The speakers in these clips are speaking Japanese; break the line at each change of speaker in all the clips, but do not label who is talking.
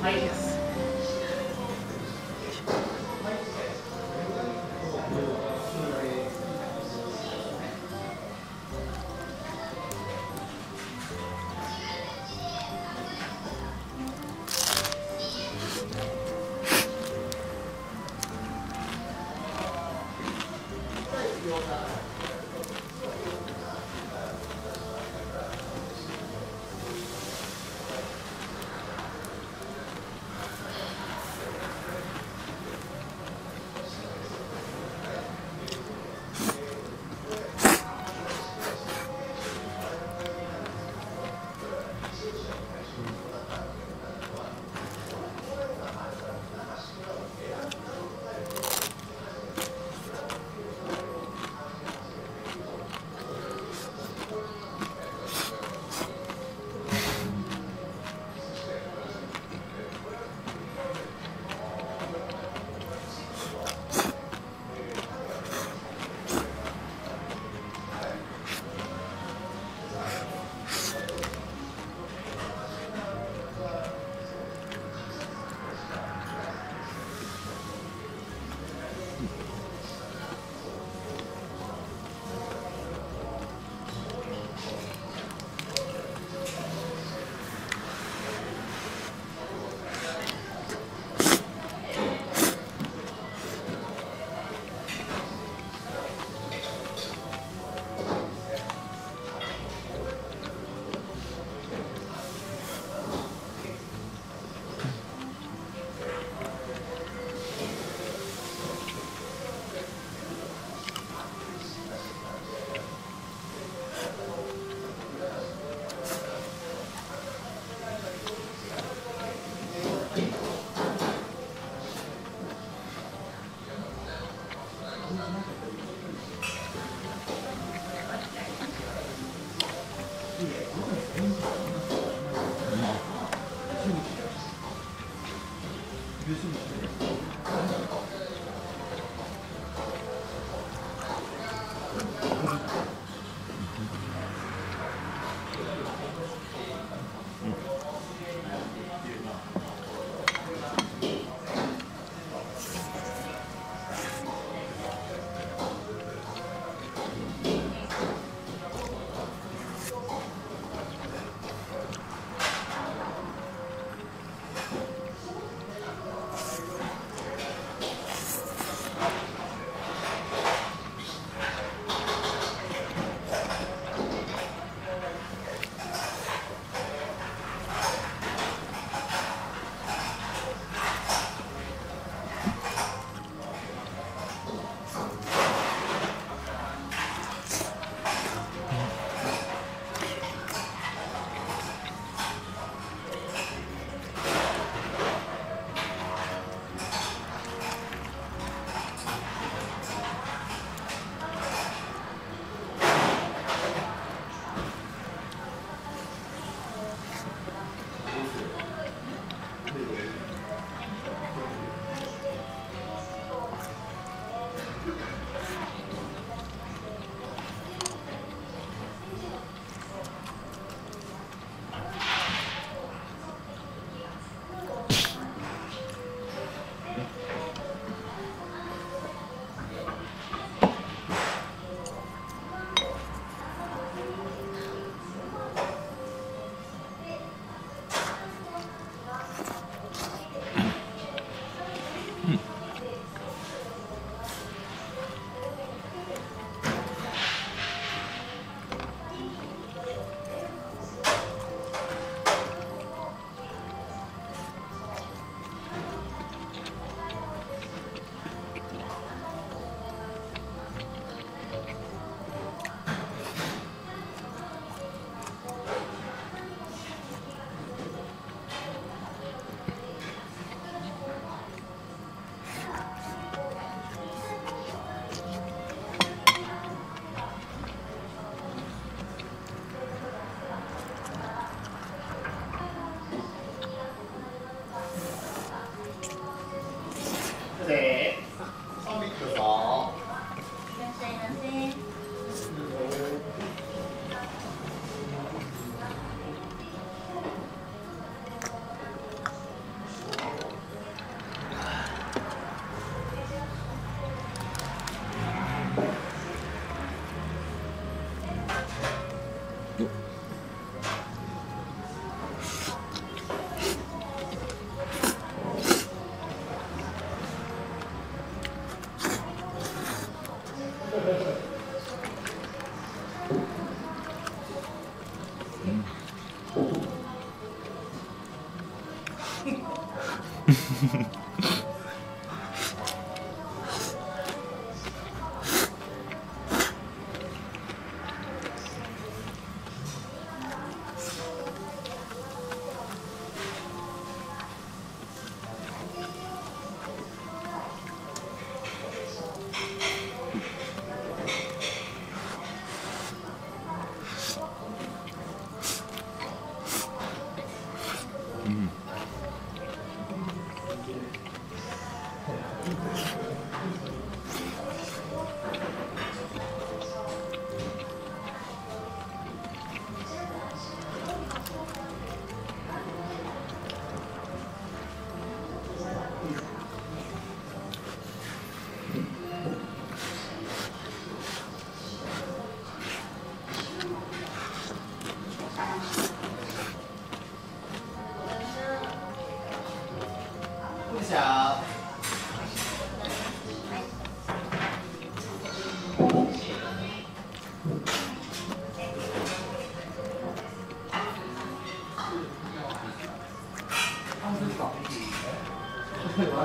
heights.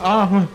啊。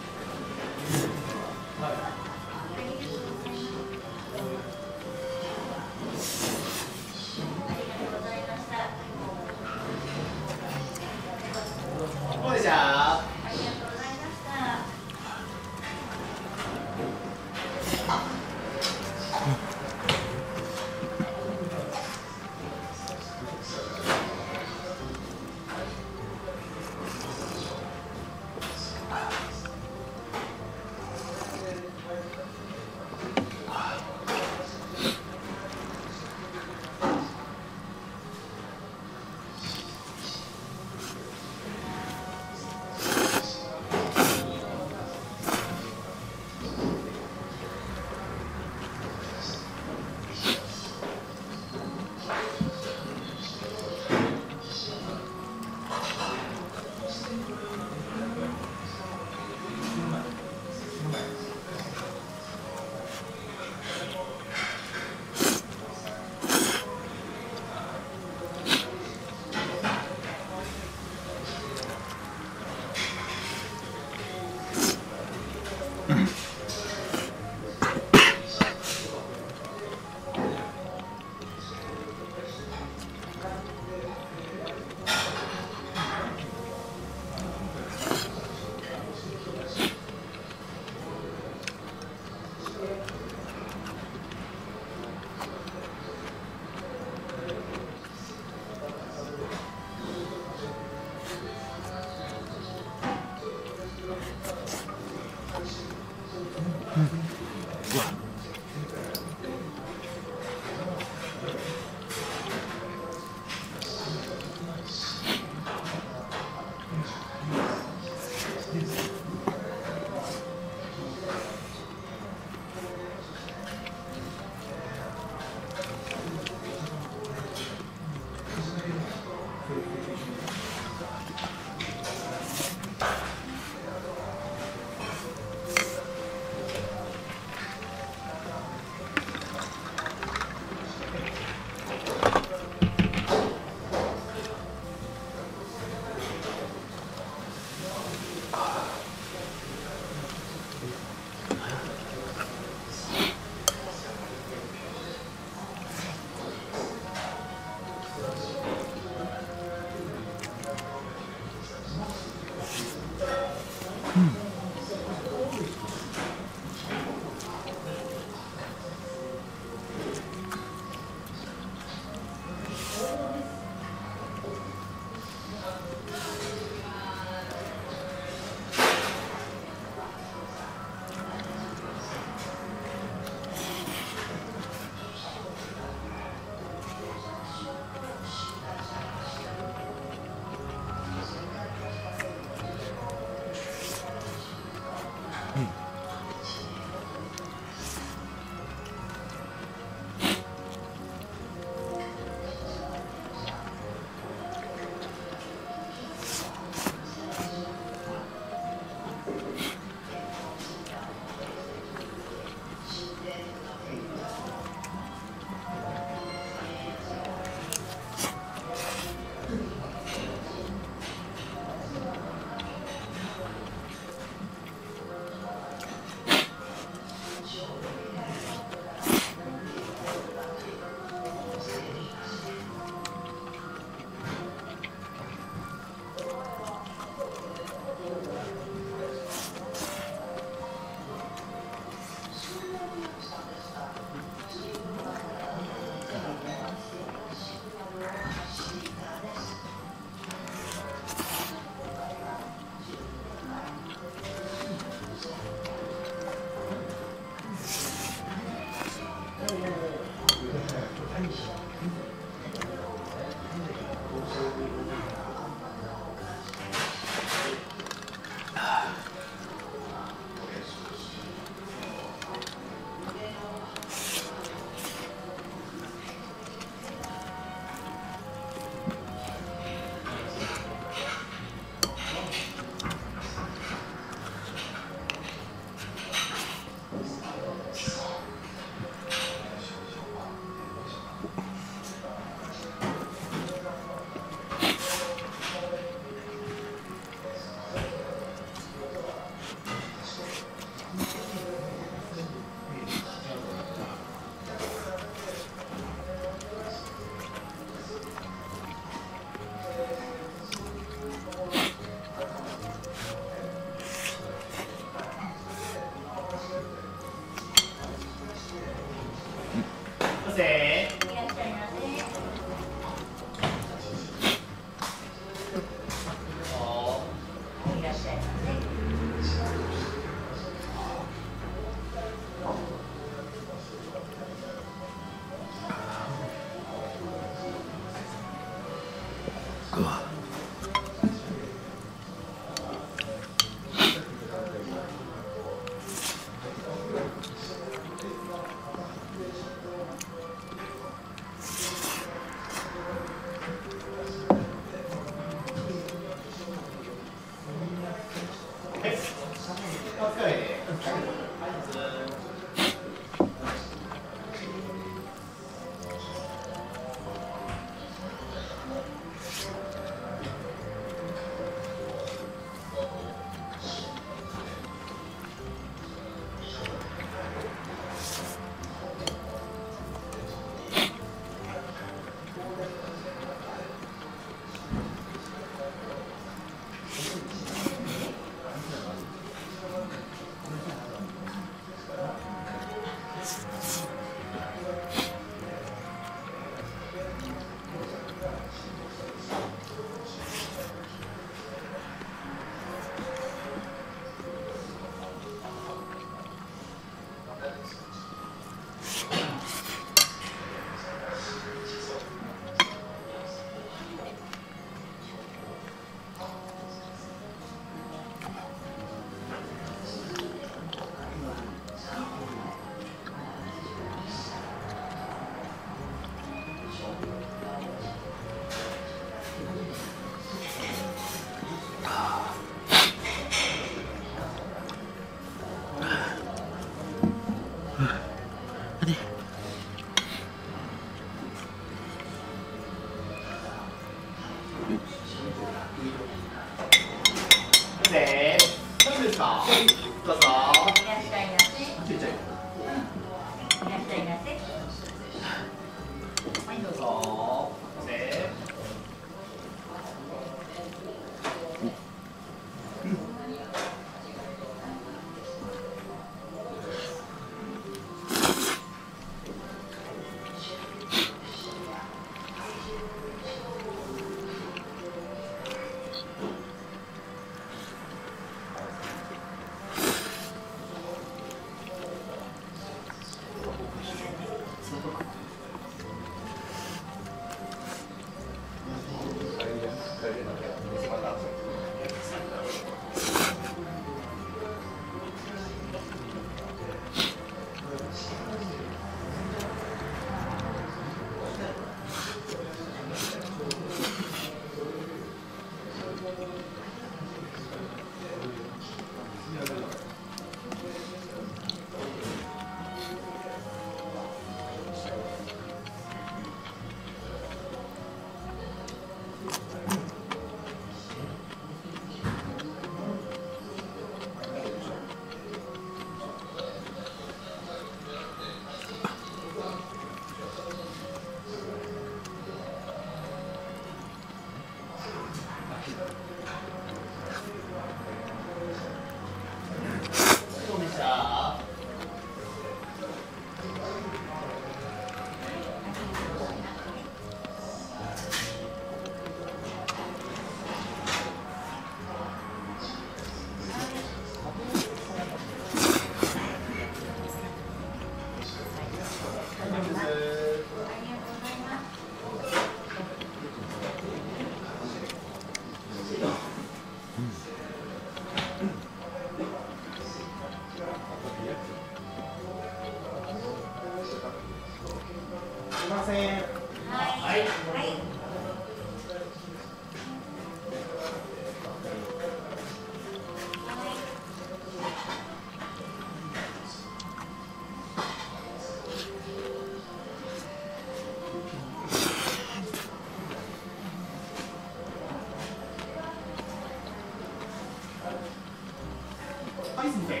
はい、
すみません。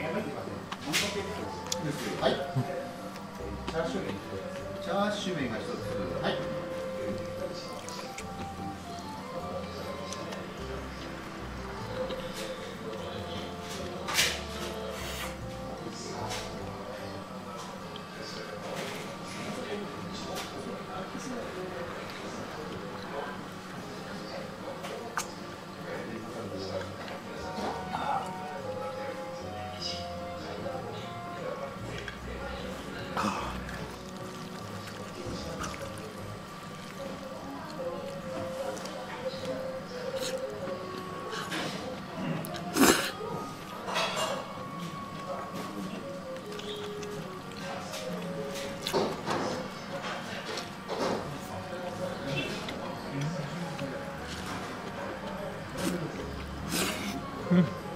はい。チャーシュー麺チャーシュー麺が一つ。嗯。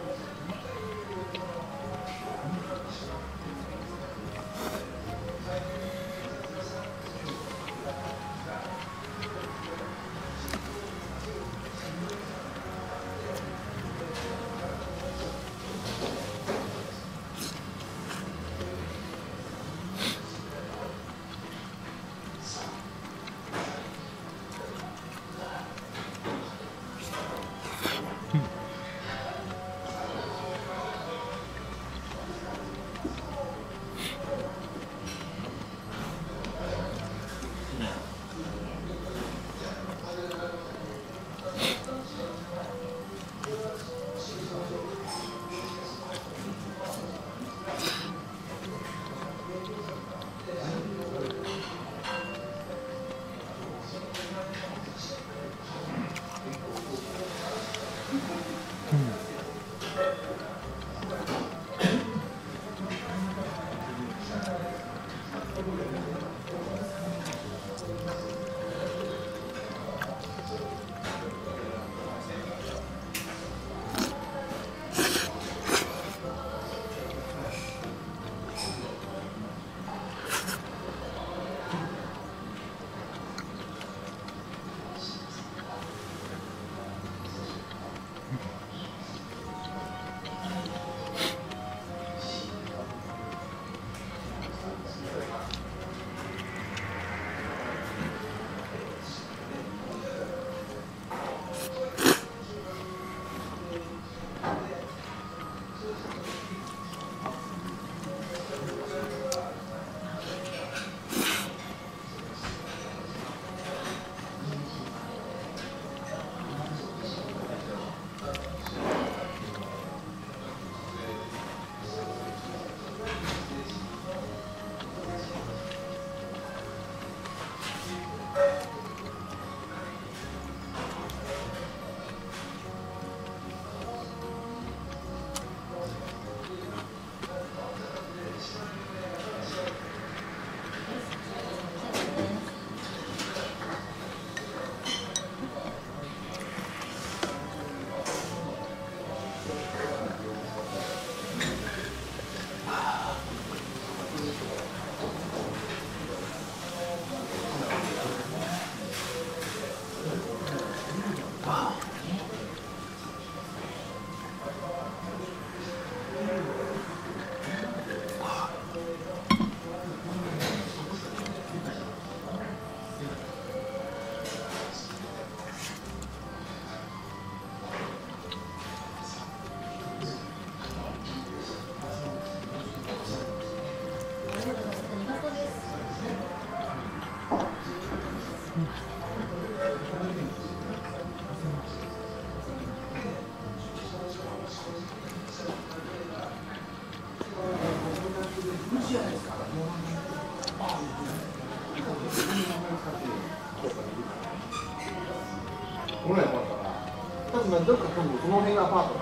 up, up.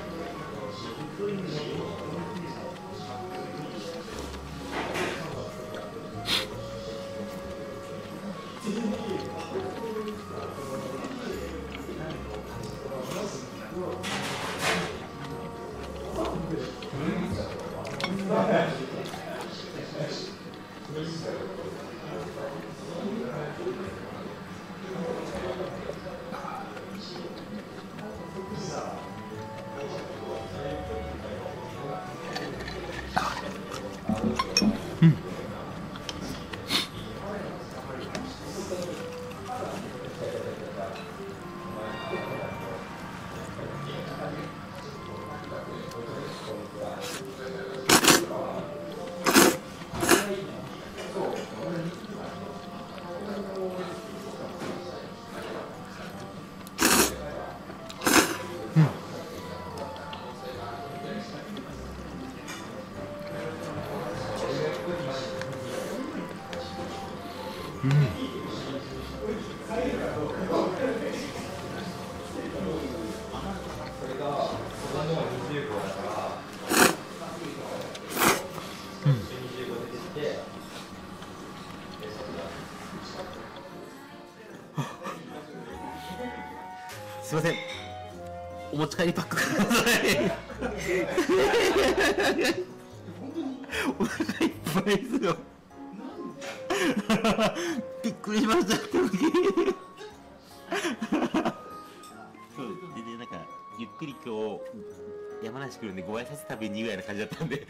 な
感じだったんで